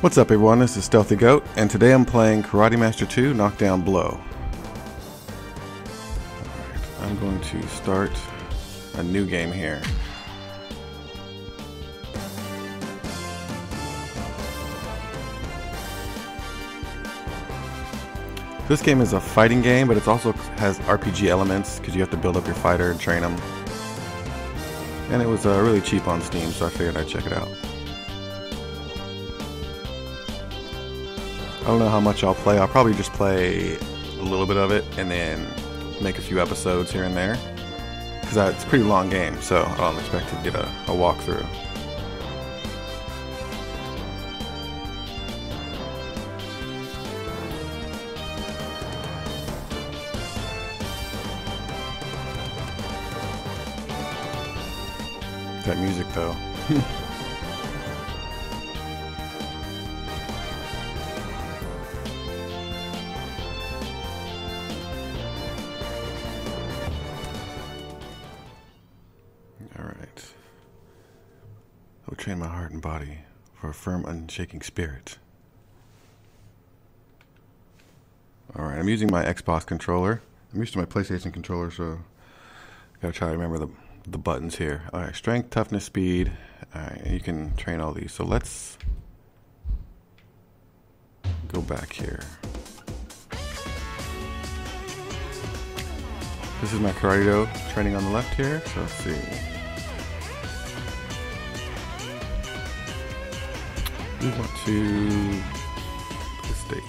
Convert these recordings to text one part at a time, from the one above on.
What's up everyone, this is Stealthy Goat, and today I'm playing Karate Master 2 Knockdown Blow. Alright, I'm going to start a new game here. This game is a fighting game, but it also has RPG elements because you have to build up your fighter and train them. And it was uh, really cheap on Steam, so I figured I'd check it out. I don't know how much I'll play. I'll probably just play a little bit of it and then make a few episodes here and there. Because it's a pretty long game, so I don't expect to get a, a walkthrough. That music though. Alright. I will train my heart and body for a firm, unshaking spirit. Alright, I'm using my Xbox controller. I'm used to my PlayStation controller, so I gotta try to remember the the buttons here. All right, strength, toughness, speed. All right, you can train all these. So let's go back here. This is my karate training on the left here. So let's see. We want to the state.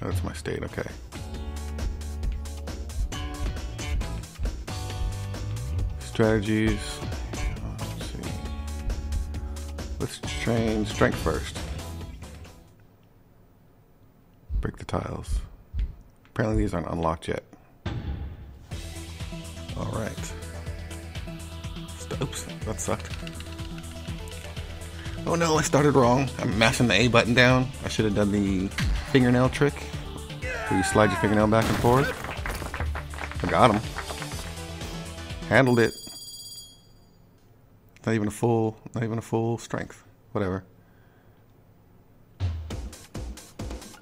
That's my state. Okay. Strategies. Let's see. Let's train strength first. Break the tiles. Apparently these aren't unlocked yet. Alright. Oops, that sucked. Oh no, I started wrong. I'm mashing the A button down. I should have done the fingernail trick. Where you slide your fingernail back and forth. I got him. Handled it. Not even a full, not even a full strength. Whatever.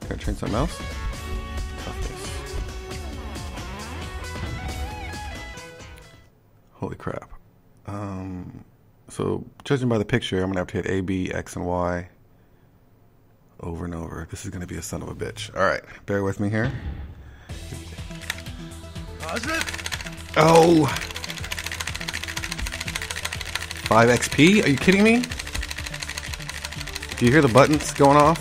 Gotta train something else. Holy crap. Um, so judging by the picture, I'm gonna have to hit A, B, X, and Y over and over. This is gonna be a son of a bitch. All right, bear with me here. Oh. 5 XP? Are you kidding me? Do you hear the buttons going off?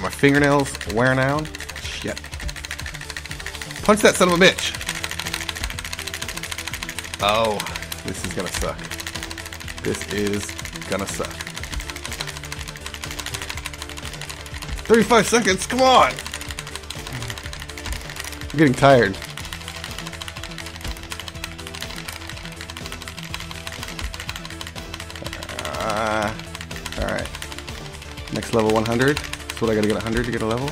My fingernails wearing out? Shit. Punch that son of a bitch. Oh, this is gonna suck. This is gonna suck. 35 seconds, come on! I'm getting tired. Level 100. That's what I gotta get 100 to get a level.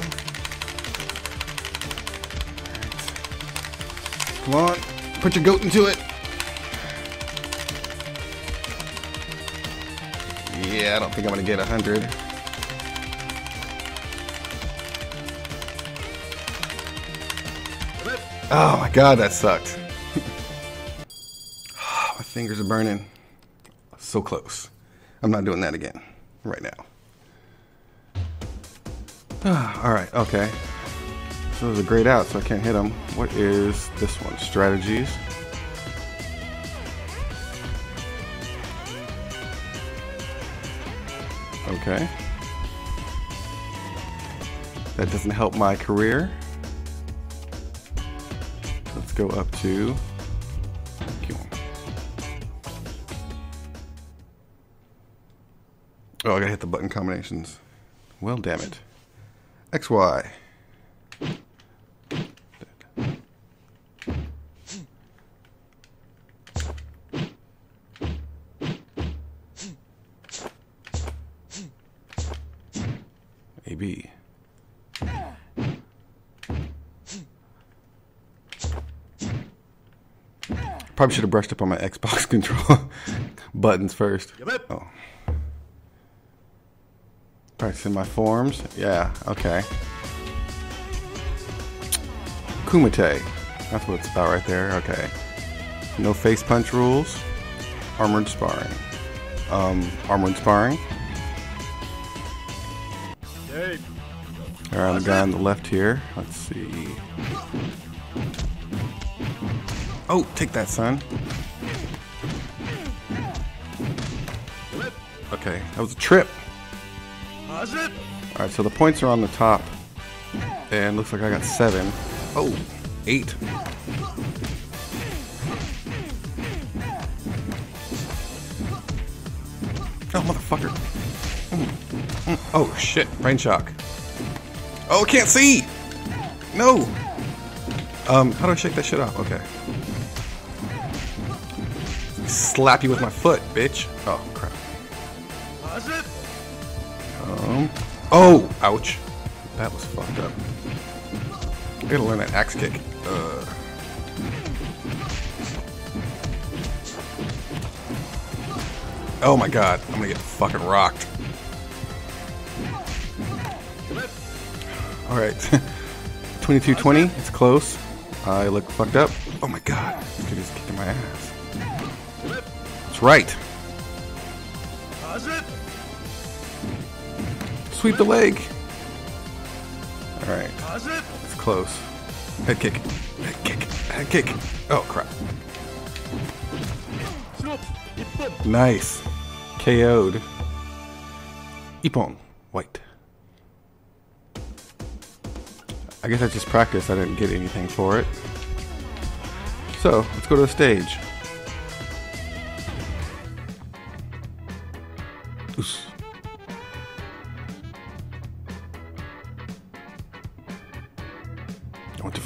Come on. Put your goat into it. Yeah, I don't think I'm gonna get 100. Oh my god, that sucked. Oh, my fingers are burning. So close. I'm not doing that again right now. Ah, all right, okay. So there's a grayed out, so I can't hit him. What is this one? Strategies. Okay. That doesn't help my career. Let's go up to Oh, I gotta hit the button combinations. Well, damn it. XY. AB. Probably should have brushed up on my Xbox control buttons first. Oh. Practicing my forms. Yeah, okay. Kumite. That's what it's about right there. Okay. No face punch rules. Armored sparring. Um, armored sparring. Alright, the guy on the left here. Let's see. Oh, take that, son. Okay, that was a trip. Alright, so the points are on the top. And looks like I got seven. Oh, eight. Oh, motherfucker. Mm, mm. Oh, shit. Rain shock. Oh, can't see! No! Um, how do I shake that shit off? Okay. Slap you with my foot, bitch. Oh, crap. Oh, ouch. That was fucked up. I gotta learn that axe kick. Uh. Oh my god, I'm gonna get fucking rocked. Alright. 2220, it's close. I look fucked up. Oh my god, this dude is kicking my ass. That's right. Sweep the leg. Alright. It's close. Head kick. Head kick. Head kick. Oh crap. Nice. KO'd. Ippon. White. I guess I just practiced. I didn't get anything for it. So, let's go to the stage. Oos.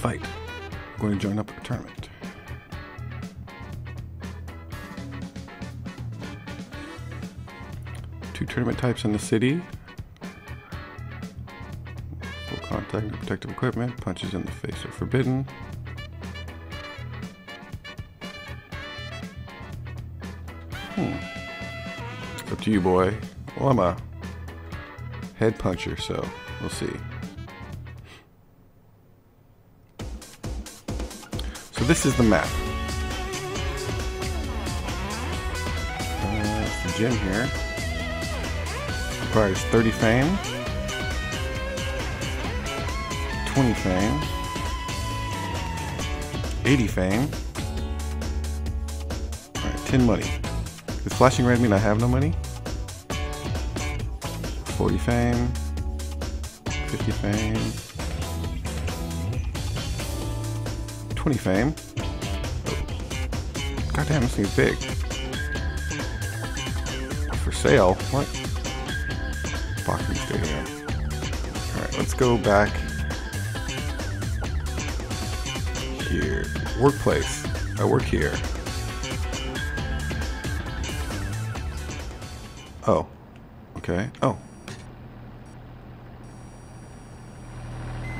Fight. I'm going to join up a tournament. Two tournament types in the city. Full contact and protective equipment. Punches in the face are forbidden. Hmm. Up to you, boy. Well, I'm a head puncher, so we'll see. So this is the map. Uh, the gym here. Requires 30 fame, 20 fame, 80 fame, Alright, 10 money. Does flashing red mean I have no money? 40 fame, 50 fame, 20 fame. Oh. God damn, this thing's big. For sale? What? Boxing stadium. Alright, let's go back here. Workplace. I work here. Oh. Okay. Oh.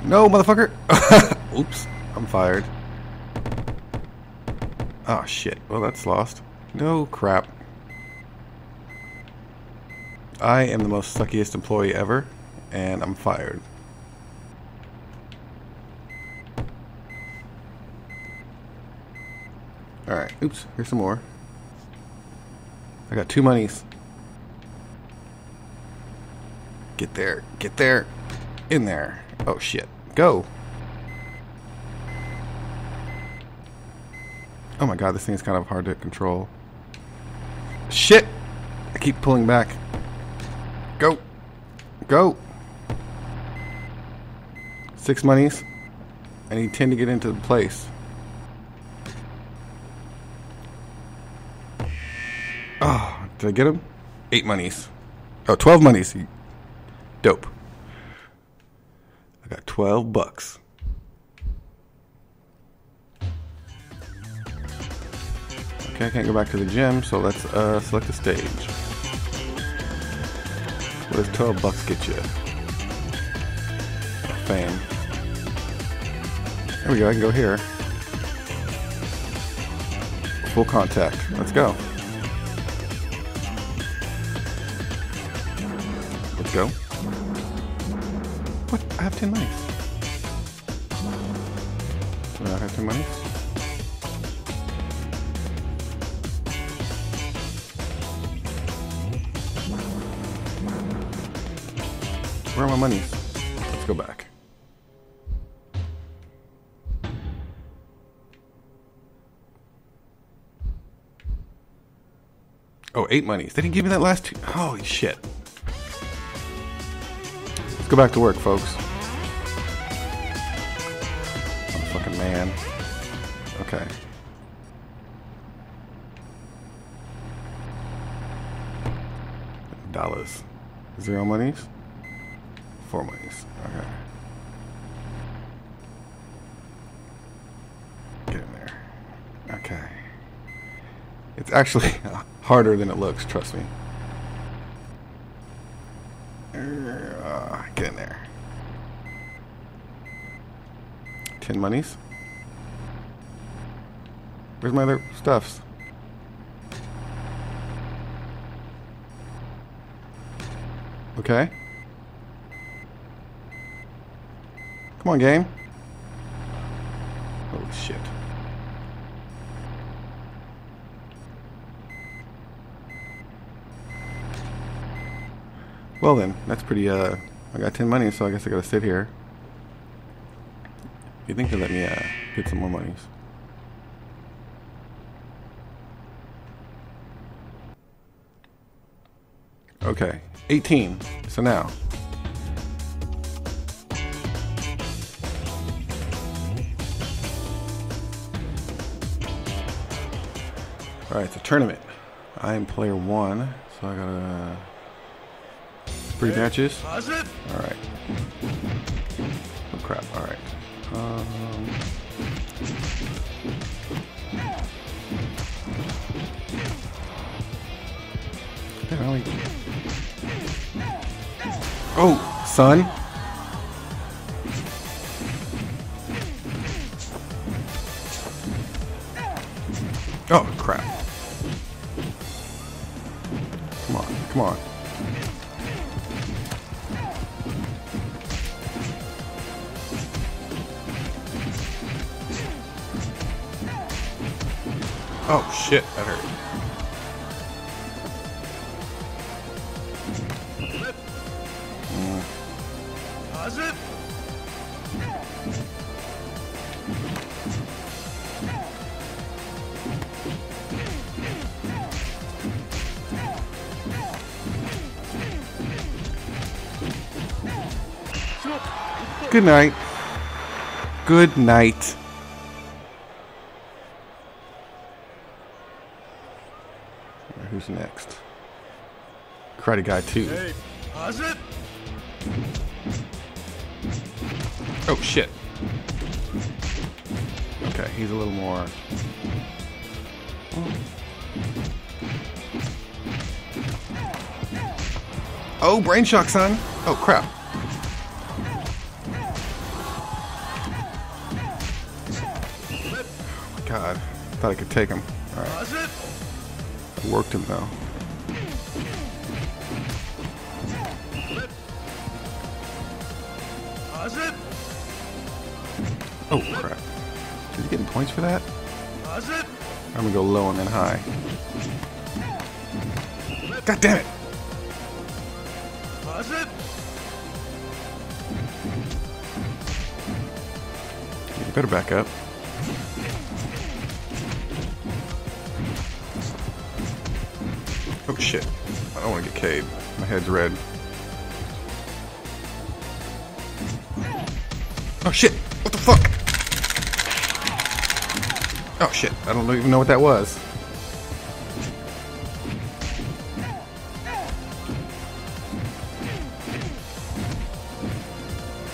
No, motherfucker! Oops. I'm fired. Oh, shit. Well, that's lost. No crap. I am the most suckiest employee ever, and I'm fired. Alright, oops, here's some more. I got two monies. Get there, get there, in there. Oh shit, go! Oh my god, this thing is kind of hard to control. Shit! I keep pulling back. Go! Go! Six monies. I need ten to get into the place. Oh, did I get him? Eight monies. Oh, 12 monies. Dope. I got 12 bucks. Okay, I can't go back to the gym, so let's uh, select a stage. What does 12 bucks get you? Fame. There we go, I can go here. full contact. Let's go. Let's go. What? I have 10 monies. Do I have 10 monies? Where are my monies? Let's go back. Oh, eight monies. They didn't give me that last two. Holy shit. Let's go back to work, folks. Oh, fucking man. Okay. Dollars. Zero monies? Four monies. Okay. Get in there. Okay. It's actually harder than it looks, trust me. Uh, get in there. Ten monies. Where's my other stuffs? Okay. Come on, game. Holy shit. Well then, that's pretty, uh, I got 10 money, so I guess I gotta sit here. You think they let me, uh, get some more monies? Okay, 18. So now. Alright, it's a tournament. I am player one, so I gotta Three matches? Alright. Oh crap, alright. Um, Oh, son. Good night. Good night. Who's next? Karate Guy 2. Hey, pause it! Oh, shit. Okay, he's a little more... Oh, brain shock, son! Oh, crap. Thought I could take him. Alright. Worked him though. Oh crap. Is he getting points for that? I'm gonna go low and then high. God damn it! You better back up. I want to get K'd. My head's red. Oh shit! What the fuck? Oh shit, I don't even know what that was.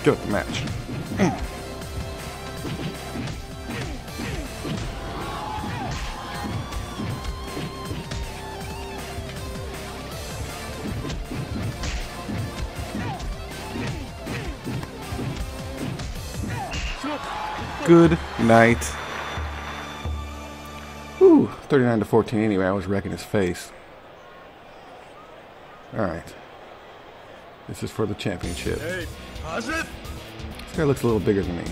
Go with the match. Mm. Good night. Whew. Whew, 39 to 14 anyway. I was wrecking his face. Alright. This is for the championship. Hey, positive? This guy looks a little bigger than me.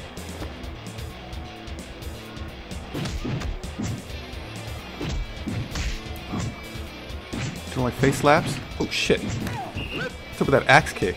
Do you like face slaps? Oh shit. What's up with that axe kick?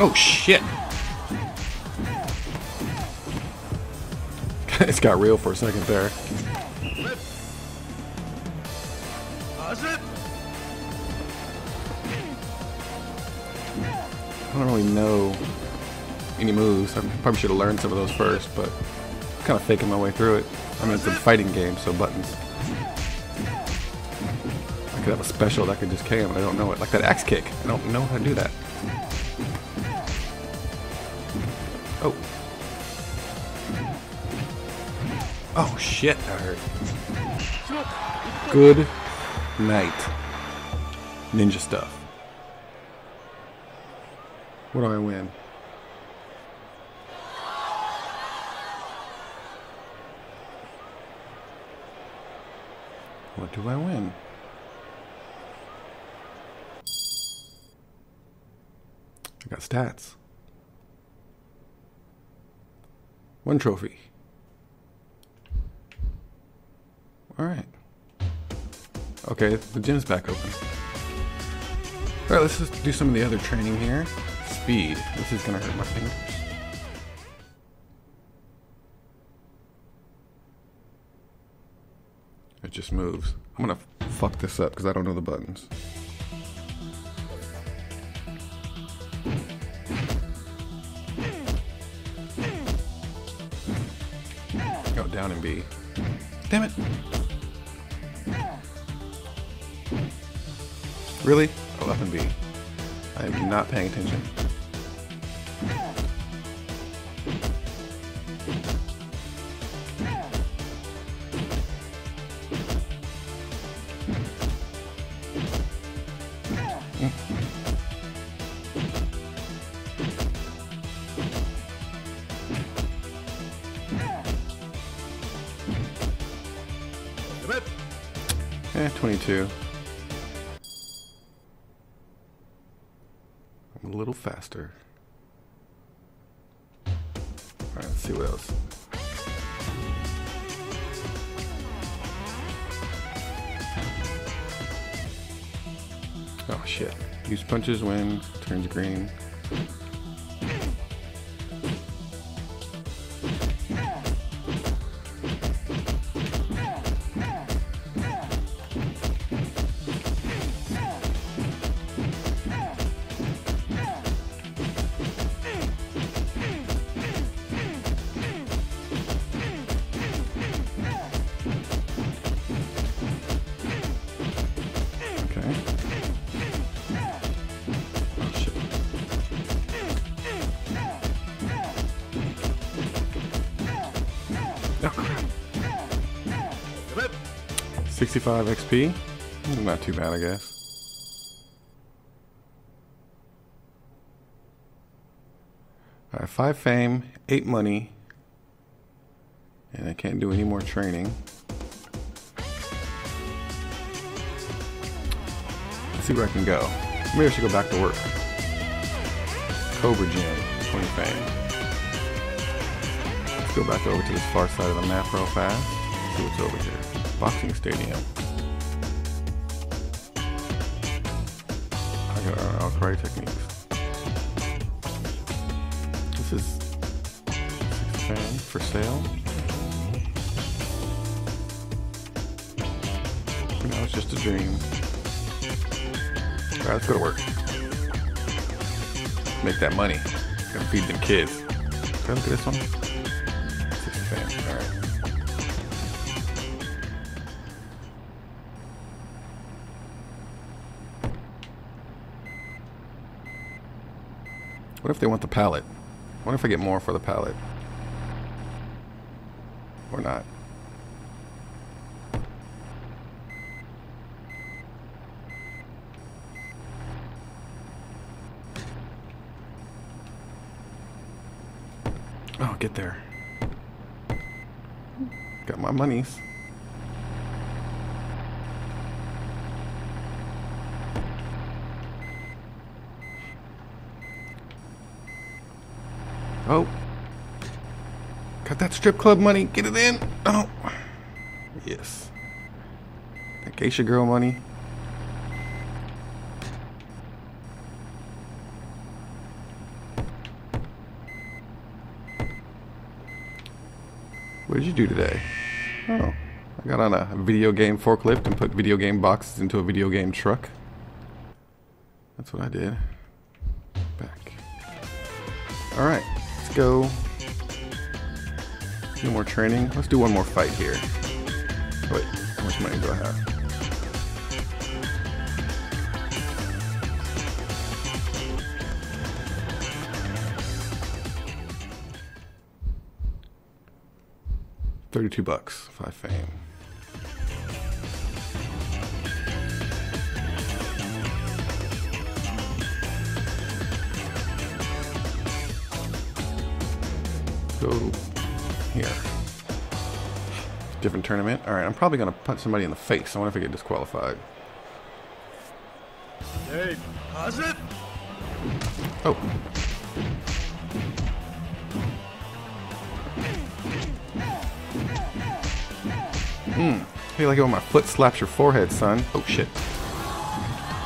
Oh shit! it's got real for a second there. I probably should have learned some of those first, but I'm kind of faking my way through it. I mean, it's a fighting game, so buttons. I could have a special that could just KO, I don't know it. Like that axe kick. I don't know how to do that. Oh. Oh shit, that hurt. Good night. Ninja stuff. What do I win? What do I win? I got stats. One trophy. Alright. Okay, the gym's back open. Alright, let's just do some of the other training here. Speed. This is gonna hurt my fingers. It just moves. I'm gonna fuck this up because I don't know the buttons. Go down and B. Damn it. Really? Oh, up and B. I am not paying attention. Lip. Eh, 22. I'm a little faster. Alright, let's see what else. Oh shit. Use punches when turns green. 65 XP. Not too bad, I guess. I have 5 fame, 8 money, and I can't do any more training. Let's see where I can go. Maybe I should go back to work. Cobra Gym, 20 fame. Let's go back over to this far side of the map real fast. See what's over here. Boxing stadium. All karate techniques. This is for sale. No, it's just a dream. Alright, let's go to work. Make that money. Gotta feed them kids. Can I look at this one? Six fame. Alright. What if they want the pallet? What if I get more for the pallet? Or not? Oh, get there. Got my monies. Oh. Got that strip club money. Get it in. Oh. Yes. That geisha girl money. What did you do today? Oh. I got on a video game forklift and put video game boxes into a video game truck. That's what I did. Go. No more training. Let's do one more fight here. Oh, wait, how much money do I have? Thirty-two bucks, five fame. Go here. Different tournament. All right, I'm probably gonna punch somebody in the face. I wonder if I get disqualified. Hey, how's it? Oh. Hmm. Hey, like it when my foot slaps your forehead, son. Oh shit.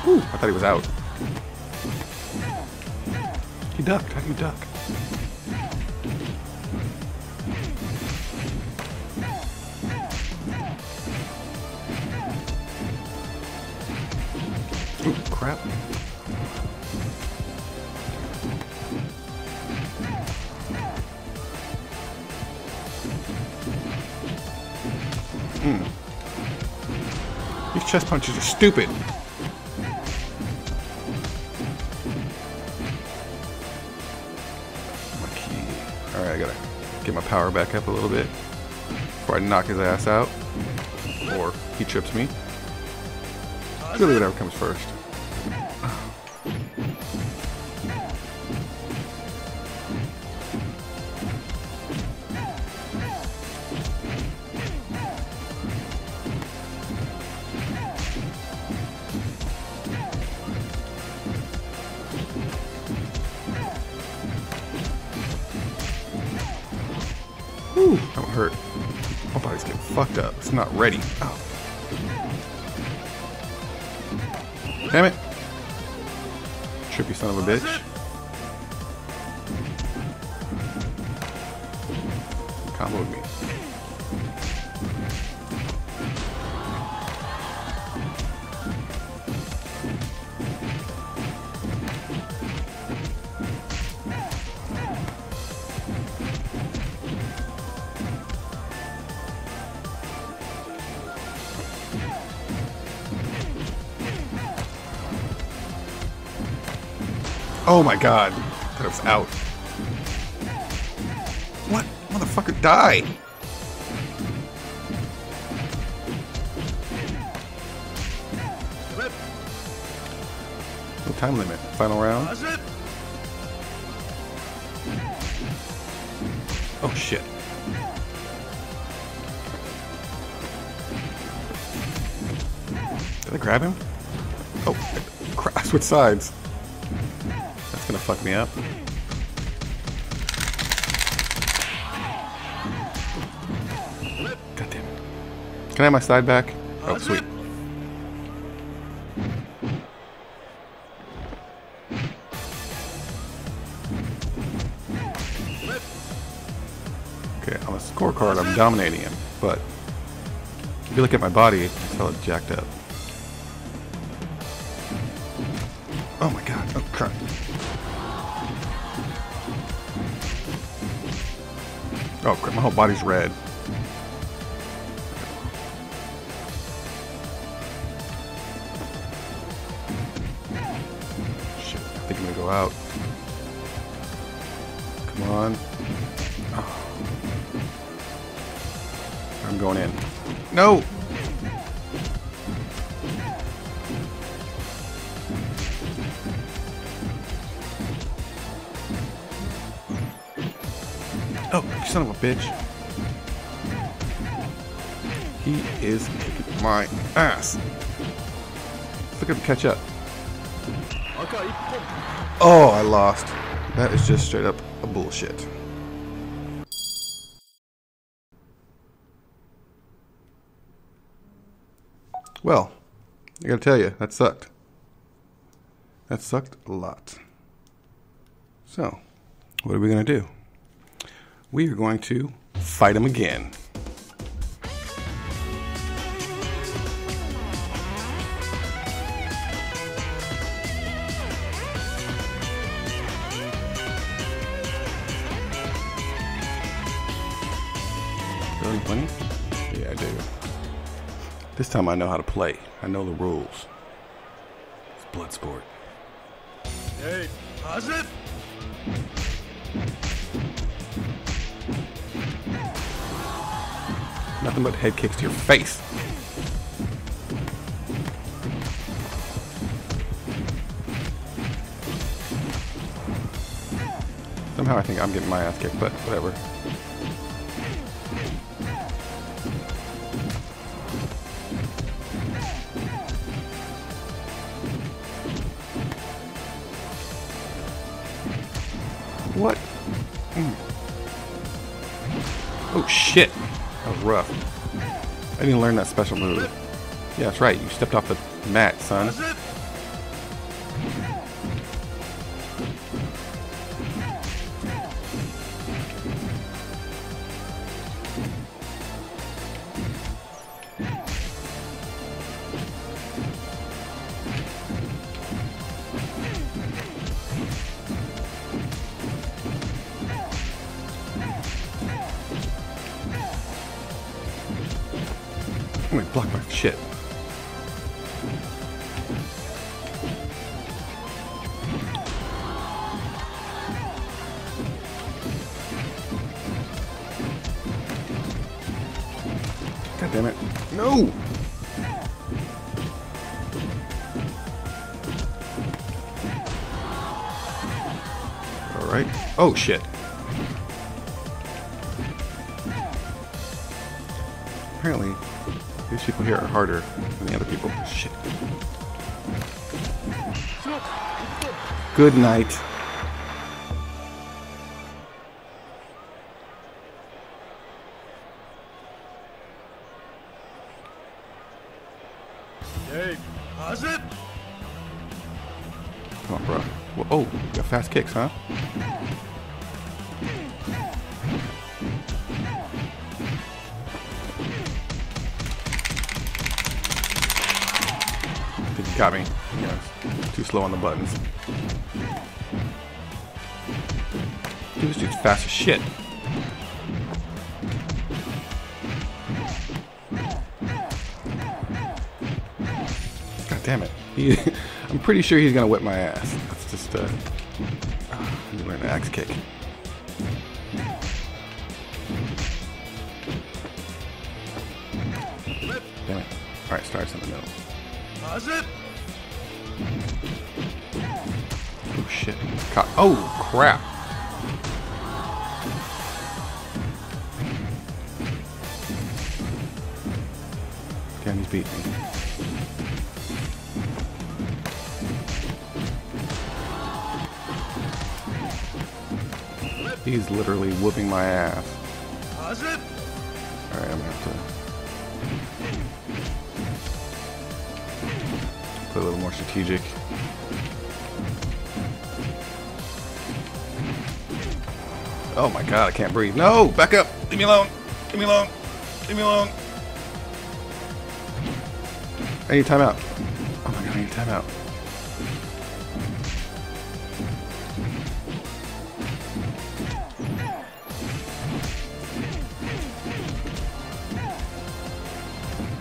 Ooh, I thought he was out. He ducked. How do you duck? Crap. Hmm. These chest punches are stupid. Alright, I gotta get my power back up a little bit before I knock his ass out. Or he trips me. Really, whatever comes first. Oh my god. That was out. What? Motherfucker, die! No time limit. Final round. Oh shit. Did I grab him? Oh, crap. I switched sides. Fuck me up. God damn it. Can I have my side back? Oh, sweet. Okay, on the scorecard, I'm dominating him, but if you look at my body, it's all jacked up. Oh my god, oh crap. Oh crap, my whole body's red. Shit, I think I'm gonna go out. Come on. Oh. I'm going in. No! Son of a bitch. He is kicking my ass. Look at him catch up. Oh, I lost. That is just straight up a bullshit. Well, I gotta tell you, that sucked. That sucked a lot. So, what are we gonna do? We are going to fight him again. Really funny? Yeah, I do. This time I know how to play. I know the rules. It's blood sport. え Nothing but head kicks to your face. Somehow I think I'm getting my ass kicked, but whatever. What? Mm. Oh shit! Rough. I didn't learn that special move. Yeah, that's right. You stepped off the mat, son. Oh shit. Apparently, these people here are harder than the other people. Shit. Good night. Come on, bro. Oh, you got fast kicks, huh? Got me. You know, too slow on the buttons. Dude, this dude's fast as shit. God damn it. He, I'm pretty sure he's gonna whip my ass. That's just, uh. Let me learn an axe kick. Damn it. Alright, starts in the middle. 外れ Oh crap. Damn, he's beating me. He's literally whooping my ass. Alright, I'm gonna have to play a little more strategic. Oh my god, I can't breathe. No! Back up! Leave me alone! Leave me alone! Leave me alone! I need timeout. Oh my god, I need timeout.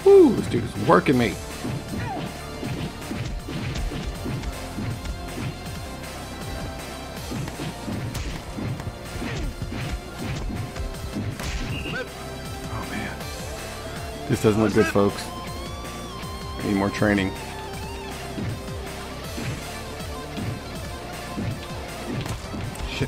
Woo! This dude is working me. This doesn't look good, folks. I need more training. Shit.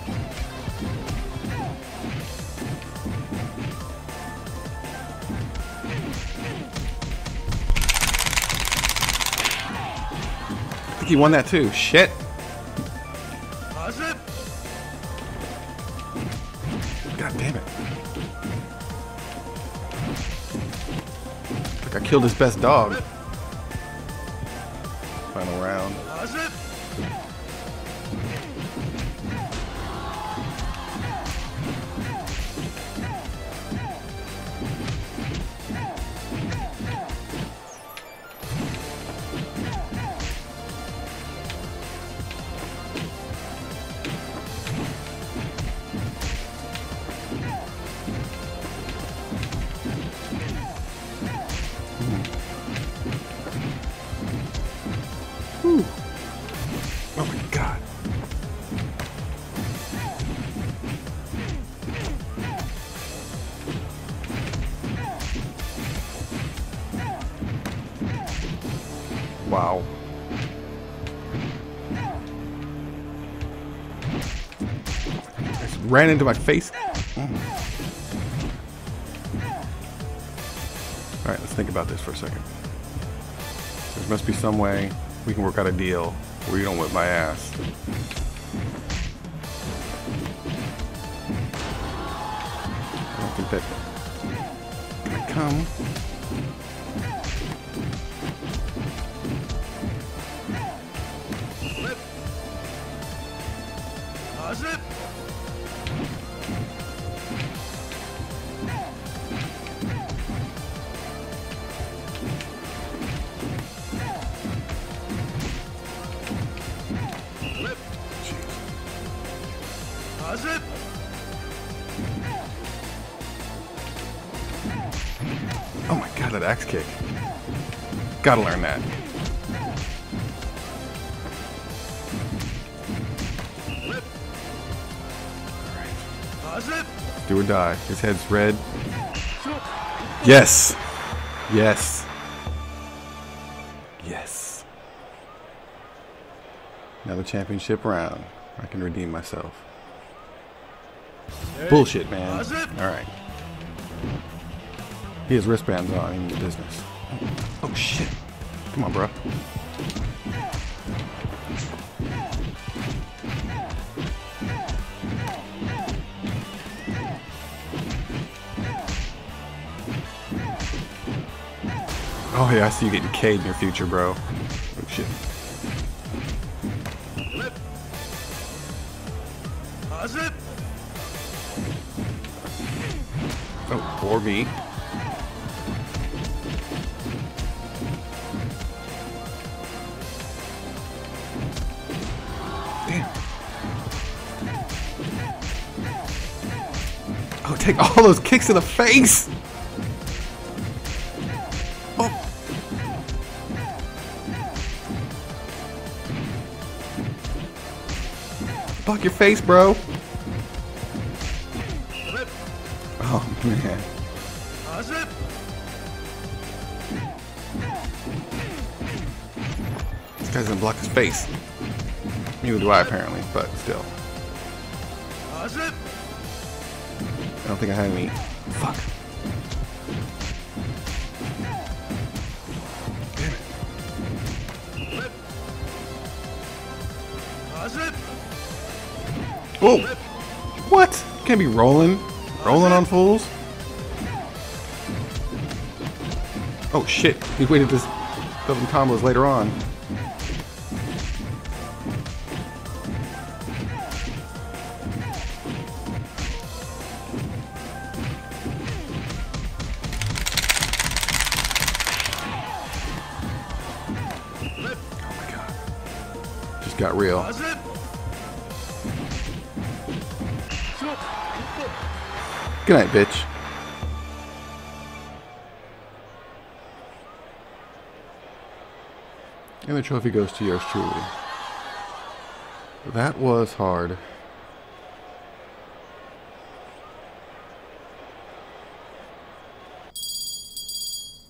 I think he won that too. Shit. Killed his best dog. Wow. Just ran into my face. Alright, let's think about this for a second. There must be some way we can work out a deal where you don't whip my ass. Gotta learn that. Do or die. His head's red. Yes. Yes. Yes. Another championship round. I can redeem myself. Bullshit, man. Alright. He has wristbands on. He means business. Oh, shit. Come on, bro. Oh, yeah, I see you getting K'd in your future, bro. Oh, shit. Oh, poor me. Take all those kicks in the face! Oh. Fuck your face, bro. Oh, man. This guy doesn't block his face. Neither do I, apparently, but still. I don't think I have any. Fuck. Damn it. Flip. Positive. Whoa! What? You can't be rolling. Rolling on fools? Oh shit. He waited this building combos later on. Good night, bitch. And the trophy goes to yours truly. That was hard.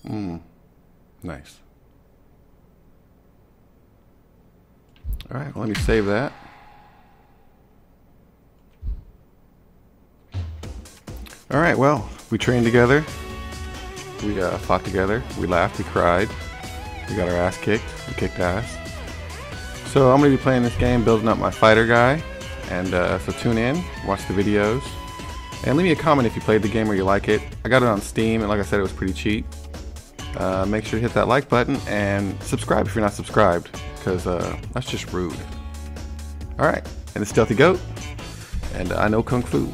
Hmm. Nice. All right, let me save that. All right, well, we trained together. We uh, fought together. We laughed. We cried. We got our ass kicked. We kicked ass. So I'm going to be playing this game, building up my fighter guy. And uh, so tune in, watch the videos, and leave me a comment if you played the game or you like it. I got it on Steam, and like I said, it was pretty cheap. Uh, make sure to hit that like button and subscribe if you're not subscribed, because uh, that's just rude. All right, and the Stealthy Goat, and I know Kung Fu.